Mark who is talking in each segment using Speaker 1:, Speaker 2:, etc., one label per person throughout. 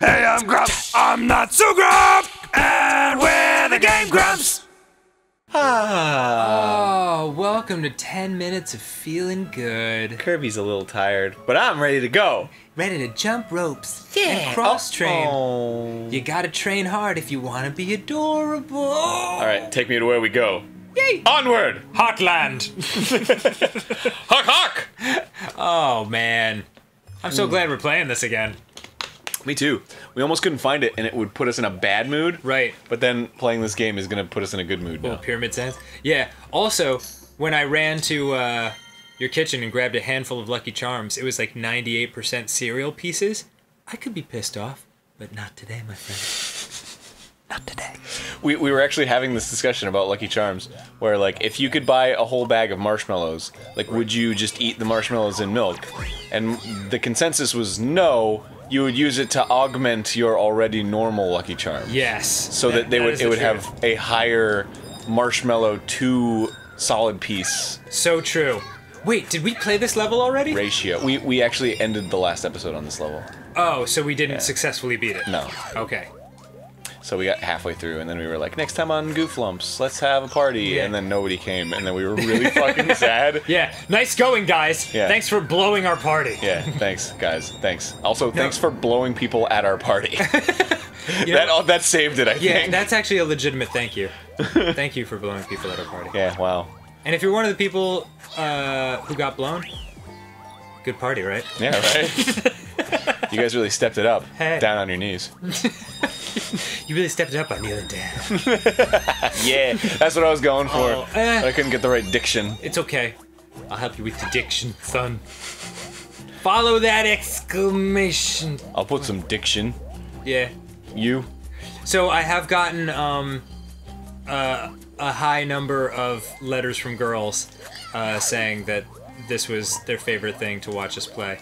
Speaker 1: Hey, I'm Grump. I'm not so Grump. And we're the Game Grumps. Ah.
Speaker 2: Oh, welcome to 10 minutes of feeling good.
Speaker 3: Kirby's a little tired, but I'm ready to go.
Speaker 2: Ready to jump ropes and cross train.
Speaker 3: Oh.
Speaker 2: You gotta train hard if you wanna be adorable.
Speaker 3: All right, take me to where we go.
Speaker 2: Yay!
Speaker 3: Onward!
Speaker 1: Hotland.
Speaker 3: Huck, huck!
Speaker 2: Oh man. I'm so hmm. glad we're playing this again.
Speaker 3: Me too. We almost couldn't find it, and it would put us in a bad mood.
Speaker 2: Right.
Speaker 3: But then playing this game is gonna put us in a good mood
Speaker 2: Little
Speaker 3: now.
Speaker 2: pyramid sands. Yeah. Also, when I ran to uh, your kitchen and grabbed a handful of Lucky Charms, it was like 98% cereal pieces. I could be pissed off, but not today, my friend. Not today.
Speaker 3: We, we were actually having this discussion about Lucky Charms, where like if you could buy a whole bag of marshmallows, like would you just eat the marshmallows in milk? And the consensus was no. You would use it to augment your already normal Lucky Charms.
Speaker 2: Yes.
Speaker 3: so that, they would it would
Speaker 2: truth.
Speaker 3: have a higher marshmallow to solid piece
Speaker 2: So true. Wait, did we play this level already?
Speaker 3: ratio. We we actually ended the last episode on this level.
Speaker 2: Oh, so we didn't successfully beat it.
Speaker 3: No.
Speaker 2: Okay.
Speaker 3: So we got halfway through and then we were like, next time on Goof Lumps, let's have a party.
Speaker 2: Yeah.
Speaker 3: And then nobody came and then we were really fucking sad.
Speaker 2: Yeah. Nice going, guys.
Speaker 3: Yeah.
Speaker 2: Thanks for blowing our party.
Speaker 3: Yeah, thanks guys. Thanks. Also, thanks for blowing people at our party. That
Speaker 2: know-
Speaker 3: that saved it, I
Speaker 2: yeah,
Speaker 3: think.
Speaker 2: that's actually a legitimate thank you. thank you for blowing people at our party.
Speaker 3: yeah, wow.
Speaker 2: And if you're one of the people uh, who got blown, good party, right?
Speaker 3: Yeah, right? you guys really stepped it up.
Speaker 2: Hey.
Speaker 3: Down on your knees.
Speaker 2: You really stepped it up by kneeling down.
Speaker 3: Yeah, that's what I was going for.
Speaker 2: Oh, eh.
Speaker 3: But I couldn't get the right diction.
Speaker 2: It's okay. I'll help you with the diction, son. Follow that exclamation.
Speaker 3: I'll put some diction.
Speaker 2: Yeah.
Speaker 3: You?
Speaker 2: So I have gotten um, uh, a high number of letters from girls uh, saying that this was their favorite thing to watch us play.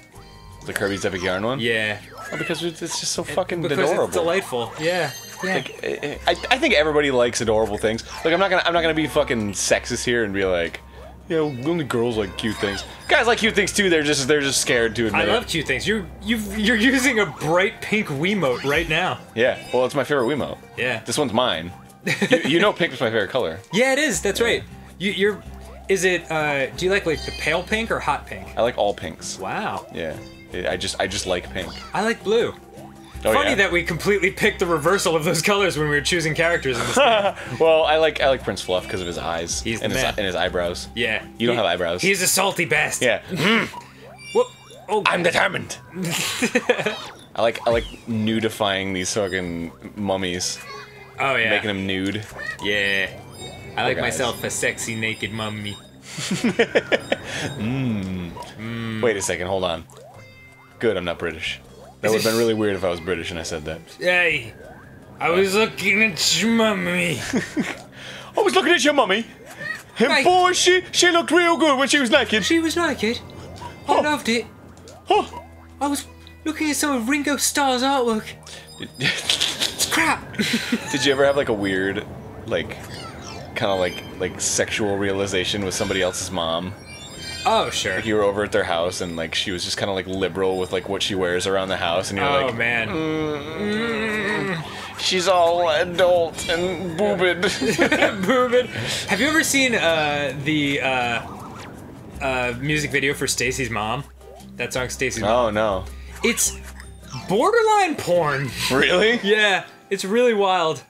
Speaker 3: The Kirby's Epic Yarn one?
Speaker 2: Yeah.
Speaker 3: Oh, because it's just so fucking
Speaker 2: because
Speaker 3: adorable.
Speaker 2: it's delightful. Yeah. Yeah.
Speaker 3: Like, eh, I, I think everybody likes adorable things. Like, I'm not gonna I'm not gonna be fucking sexist here and be like, yeah, only girls like cute things. Guys like cute things too. They're just they're just scared to admit
Speaker 2: I
Speaker 3: it.
Speaker 2: love cute things. You're you you're using a bright pink Wiimote right now.
Speaker 3: Yeah, well, it's my favorite Wiimote.
Speaker 2: Yeah.
Speaker 3: This one's mine. you, you know, pink is my favorite color.
Speaker 2: Yeah, it is. That's right. You, you're. Is it? Uh, do you like like the pale pink or hot pink?
Speaker 3: I like all pinks.
Speaker 2: Wow.
Speaker 3: Yeah, I just I just like pink.
Speaker 2: I like blue.
Speaker 3: Oh,
Speaker 2: Funny
Speaker 3: yeah?
Speaker 2: that we completely picked the reversal of those colors when we were choosing characters in this game.
Speaker 3: Well, I like I like Prince Fluff because of his eyes
Speaker 2: He's
Speaker 3: and
Speaker 2: the
Speaker 3: his and his eyebrows.
Speaker 2: Yeah.
Speaker 3: You don't
Speaker 2: He-
Speaker 3: have eyebrows.
Speaker 2: He's a salty bastard.
Speaker 3: Yeah. Mm.
Speaker 2: Whoop. Oh,
Speaker 3: I'm determined. I like I like nudifying these fucking mummies,
Speaker 2: oh yeah.
Speaker 3: making them nude.
Speaker 2: Yeah. I like myself a sexy naked mummy. Hmm. Hmm.
Speaker 3: Wait a second, hold on. Good, I'm not British. That would have been really weird if I was British and I said that.
Speaker 2: Hey, I was looking at your mummy.
Speaker 3: I was looking at your mummy, and boy, she she looked real good when she was naked.
Speaker 2: She was naked. I
Speaker 3: Oh.
Speaker 2: loved it.
Speaker 3: Huh.
Speaker 2: I was looking at some of Ringo Starr's artwork. It's crap.
Speaker 3: Did you ever have like a weird, like, kind of like like sexual realization with somebody else's mom?
Speaker 2: Oh sure.
Speaker 3: You were over at their house and like she was just kind of like liberal with like what she wears around the house, and you're
Speaker 2: Oh
Speaker 3: like,
Speaker 2: man.
Speaker 3: she's all adult and boobid.
Speaker 2: Bourbon. Have you ever seen uh, the uh, uh, music video for Stacy's mom? That song, Stacy's mom.
Speaker 3: oh no,
Speaker 2: It's borderline porn.
Speaker 3: really?
Speaker 2: Yeah, it's really wild.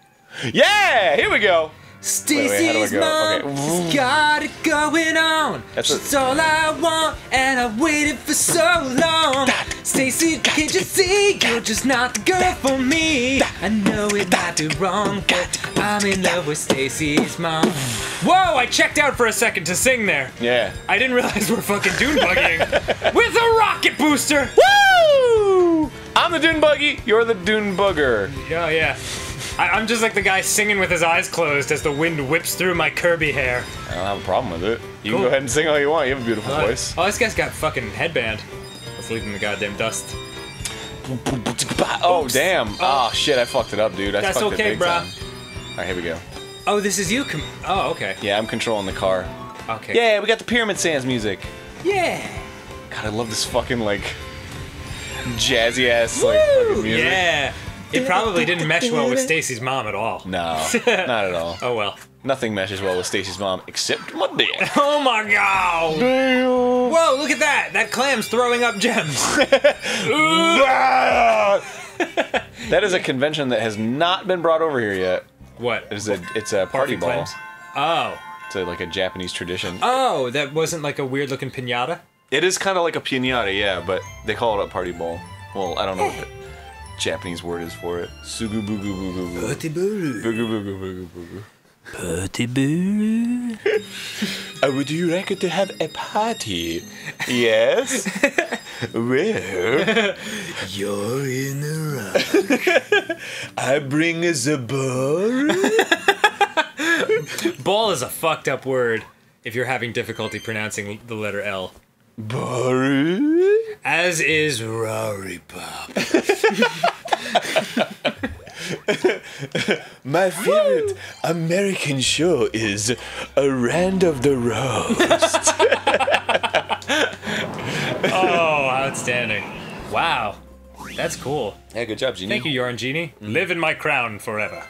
Speaker 3: Yeah, here we go.
Speaker 2: Stacy's
Speaker 3: go?
Speaker 2: mom
Speaker 3: Okay.
Speaker 2: has got it going on.
Speaker 3: That's
Speaker 2: She's
Speaker 3: a-
Speaker 2: all I want, and I've waited for so long. Stacy, can't you see you're just not the girl for me? I know it might be wrong, but I'm in love with Stacy's mom. Whoa! I checked out for a second to sing there.
Speaker 3: Yeah.
Speaker 2: I didn't realize we're fucking dune bugging with a rocket booster.
Speaker 3: Woo! I'm the Dune Buggy. You're the Dune Booger.
Speaker 2: Oh yeah. I, I'm just like the guy singing with his eyes closed as the wind whips through my Kirby hair.
Speaker 3: I don't have a problem with it. You
Speaker 2: Cool.
Speaker 3: can go ahead and sing all you want. You have a beautiful voice.
Speaker 2: Oh, this guy's got fucking headband. Let's leave him in the goddamn dust.
Speaker 3: Oh damn! Oh ah, shit! I fucked it up, dude. I
Speaker 2: That's
Speaker 3: fucked
Speaker 2: okay,
Speaker 3: it big
Speaker 2: bruh.
Speaker 3: time. All right, here we go.
Speaker 2: Oh, this is you. Com- oh, okay.
Speaker 3: Yeah, I'm controlling the car.
Speaker 2: Okay.
Speaker 3: Yeah, we got the Pyramid Sands music.
Speaker 2: Yeah.
Speaker 3: God, I love this fucking like. jazzy ass like fucking music.
Speaker 2: Yeah. It probably didn't mesh well with Stacy's mom at all.
Speaker 3: No, not at all.
Speaker 2: Oh well.
Speaker 3: Nothing meshes well with Stacy's mom except my dick.
Speaker 2: Oh my god! Whoa, look at that! That clam's throwing up gems.
Speaker 3: that is a convention that has not been brought over here yet.
Speaker 2: what?
Speaker 3: It's a it's a party
Speaker 2: Barfing
Speaker 3: ball.
Speaker 2: clams? Oh.
Speaker 3: It's a, like a Japanese tradition.
Speaker 2: Oh, that wasn't like a weird looking pinata?
Speaker 3: It is kind of like a pinata, yeah, but they call it a party ball. Well, I don't know what the Japanese word is for it. Sugu bugu bugu bugu. Bugu bugu bugu bugu. Uh, would you like to have a party? Yes. Where?
Speaker 2: You're in the
Speaker 3: I bring a bar.
Speaker 2: Ball is a fucked up word if you're having difficulty pronouncing the letter L.
Speaker 3: Bar.
Speaker 2: As is Lollipop.
Speaker 3: My favorite American show is A Rand of the Roast.
Speaker 2: Oh, outstanding. Wow. That's cool.
Speaker 3: yeah, good job, Genie.
Speaker 2: Thank you, Yarn Genie. Live in my crown forever.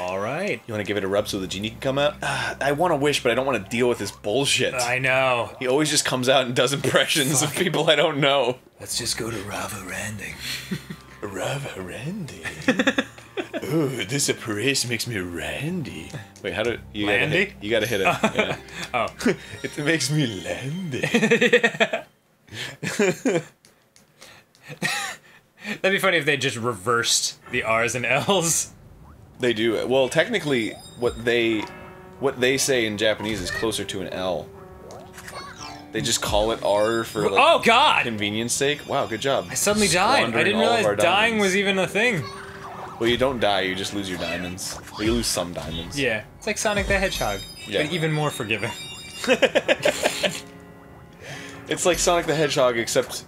Speaker 2: All right.
Speaker 3: You want to give it a rub so the genie can come out? Ah, I want to wish, but I don't want to deal with this bullshit.
Speaker 2: I know.
Speaker 3: he always just comes out and does impressions of people I don't know.
Speaker 2: Let's just go to Rava Randing.
Speaker 3: Rava Randy. Ooh, this apparatus makes me randy. Wait, how do you gotta
Speaker 2: Landy?
Speaker 3: hit, you gotta hit it? Yeah.
Speaker 2: Oh.
Speaker 3: it makes me landy.
Speaker 2: That'd be funny if they just reversed the R's and L's.
Speaker 3: They do. Well, technically, what they what they say in Japanese is closer to an L. They just call it R for like
Speaker 2: oh, God!
Speaker 3: convenience sake. Wow, good job.
Speaker 2: I suddenly died. I didn't realize dying was even a thing.
Speaker 3: Well, you don't die. You just lose your diamonds. Well, you lose some diamonds.
Speaker 2: Yeah. It's like Sonic the Hedgehog,
Speaker 3: Yeah.
Speaker 2: but even more forgiving.
Speaker 3: It's like Sonic the Hedgehog, except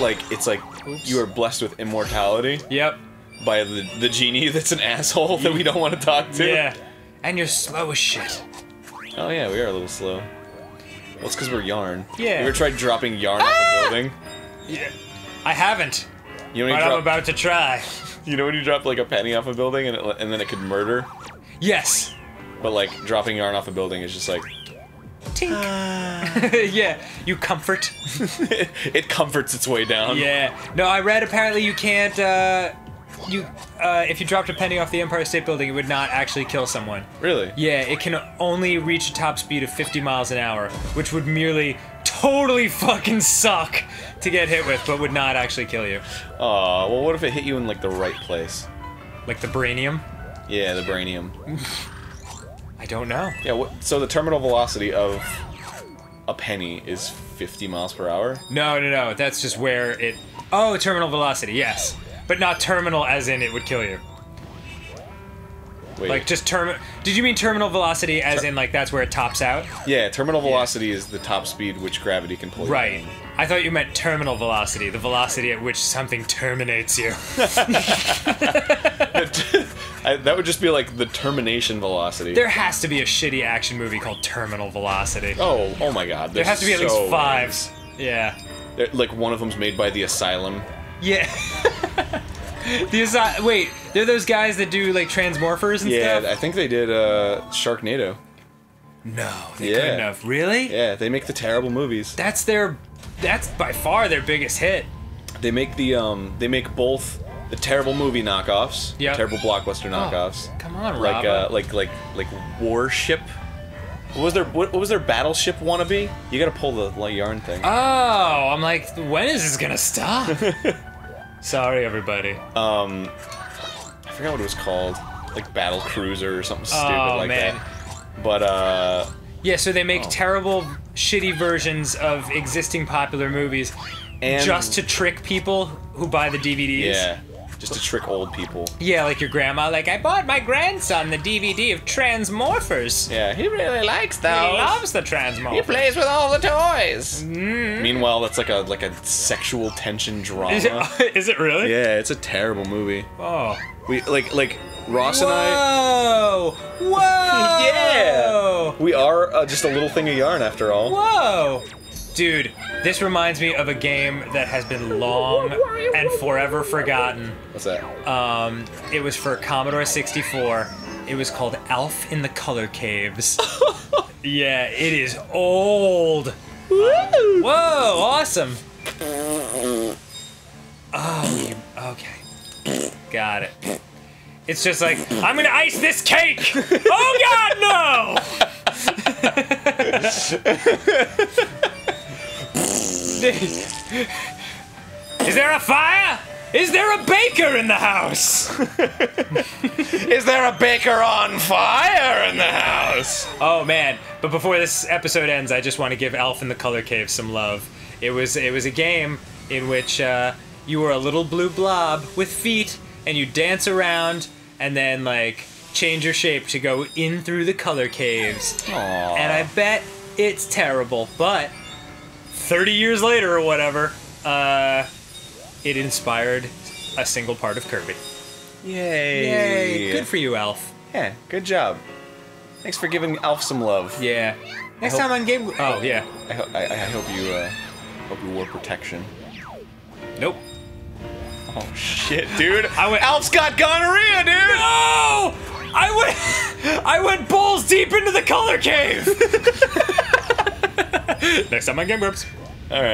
Speaker 3: like it's like you are blessed with immortality
Speaker 2: Yep.
Speaker 3: By the the genie that's an asshole that we don't want to talk to.
Speaker 2: Yeah. And you're slow as shit.
Speaker 3: Oh yeah, we are a little slow. Well, it's because we're yarn.
Speaker 2: Yeah.
Speaker 3: You ever tried dropping yarn off a building?
Speaker 2: Yeah. I haven't,
Speaker 3: You know
Speaker 2: but
Speaker 3: you
Speaker 2: I'm about to try.
Speaker 3: you know when you drop like a penny off a building and it, and then it could murder,
Speaker 2: Yes.
Speaker 3: but like dropping yarn off a building is just like
Speaker 2: Tink. yeah. You comfort.
Speaker 3: it comforts its way down.
Speaker 2: Yeah. No, I read apparently you can't. Uh, you uh, if you dropped a penny off the Empire State Building, it would not actually kill someone.
Speaker 3: Really?
Speaker 2: Yeah, it can only reach a top speed of 50 miles an hour, which would merely totally fucking suck to get hit with, but would not actually kill you.
Speaker 3: Aw, well, what if it hit you in like the right place?
Speaker 2: Like the Brainium.
Speaker 3: Yeah, the brainium.
Speaker 2: I don't know.
Speaker 3: Yeah. What, so the terminal velocity of a penny is 50 miles per hour.
Speaker 2: No, no, no. That's just where it. Oh, terminal velocity. Yes, but not terminal as in it would kill you.
Speaker 3: Wait.
Speaker 2: Like just term. Did you mean terminal velocity as in like that's where it tops out?
Speaker 3: yeah, terminal velocity is the top speed which gravity can pull you.
Speaker 2: Right. I thought you meant terminal velocity, the velocity at which something terminates you.
Speaker 3: I, that would just be like the termination velocity.
Speaker 2: There has to be a shitty action movie called Terminal Velocity.
Speaker 3: oh, oh my God.
Speaker 2: there has to be at
Speaker 3: so
Speaker 2: least five.
Speaker 3: many.
Speaker 2: Yeah.
Speaker 3: There- Like one of them's made by the Asylum.
Speaker 2: Yeah. the assi- wait, they're those guys that do like transmorphers and
Speaker 3: Yeah,
Speaker 2: stuff.
Speaker 3: Yeah, I think they did uh, Sharknado.
Speaker 2: no, they
Speaker 3: Yeah.
Speaker 2: couldn't have. Really?
Speaker 3: Yeah, they make the terrible movies.
Speaker 2: That's their. That's by far their biggest hit.
Speaker 3: They make the um, they make both the terrible movie knockoffs,
Speaker 2: yeah,
Speaker 3: terrible blockbuster knockoffs.
Speaker 2: Oh, come on,
Speaker 3: like uh, like like like Warship. What was their what, what was their battleship wannabe? You gotta pull the like, yarn thing.
Speaker 2: Oh, I'm like, when is this gonna stop? Sorry, everybody.
Speaker 3: um, I forgot what it was called, like Battle Cruiser or something stupid
Speaker 2: Oh,
Speaker 3: like
Speaker 2: man.
Speaker 3: that. But uh,
Speaker 2: Yeah, so they make
Speaker 3: Oh.
Speaker 2: terrible, shitty versions of existing popular movies
Speaker 3: and
Speaker 2: just to trick people who buy the DVDs.
Speaker 3: yeah, just to trick old people.
Speaker 2: Yeah, like your grandma, like, I bought my grandson the DVD of Transmorphers.
Speaker 3: Yeah, he really likes
Speaker 2: that.
Speaker 3: He
Speaker 2: loves the Transmorphers.
Speaker 3: He plays with all the toys.
Speaker 2: Mm-hmm.
Speaker 3: Meanwhile, that's like a like a sexual tension drama.
Speaker 2: Is it, is it really?
Speaker 3: Yeah, it's a terrible movie.
Speaker 2: Oh.
Speaker 3: We like like Ross and I.
Speaker 2: Whoa! Whoa!
Speaker 3: Yeah, we are uh, just a little thing of yarn after all.
Speaker 2: Whoa! Dude, this reminds me of a game that has been long and forever forgotten.
Speaker 3: What's that?
Speaker 2: Um, it was for Commodore 64. It was called Alf in the Color Caves. yeah, it is old. Whoa, awesome. Oh, you, okay. Got it. It's just like, I'm gonna ice this cake! Oh god, no! Is there a fire? Is there a baker in the house?
Speaker 3: Is there a baker on fire in the house?
Speaker 2: Oh man! But before this episode ends, I just want to give Alf in the Color Cave some love. It was it was a game in which uh, you were a little blue blob with feet, and you dance around, and then like change your shape to go in through the color caves. Aww. And I bet it's terrible, but 30 years later or whatever, uh, it inspired a single part of Kirby.
Speaker 3: Yay!
Speaker 2: Yay! Good for you, Alf.
Speaker 3: Yeah, good job. Thanks for giving Alf some love.
Speaker 2: Yeah. Next
Speaker 3: hope-
Speaker 2: time on Game. Oh yeah.
Speaker 3: I, ho- I, I hope you uh, hope you wore protection.
Speaker 2: Nope.
Speaker 3: Oh shit, dude!
Speaker 2: I went-
Speaker 3: Alf's got gonorrhea, dude.
Speaker 2: No! I went. I went balls deep into the color cave. Next time on Game Grumps.
Speaker 3: All right.